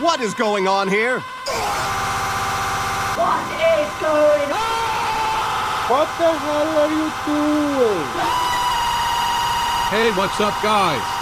What is going on here? What is going on? What the hell are you doing? Hey, what's up, guys?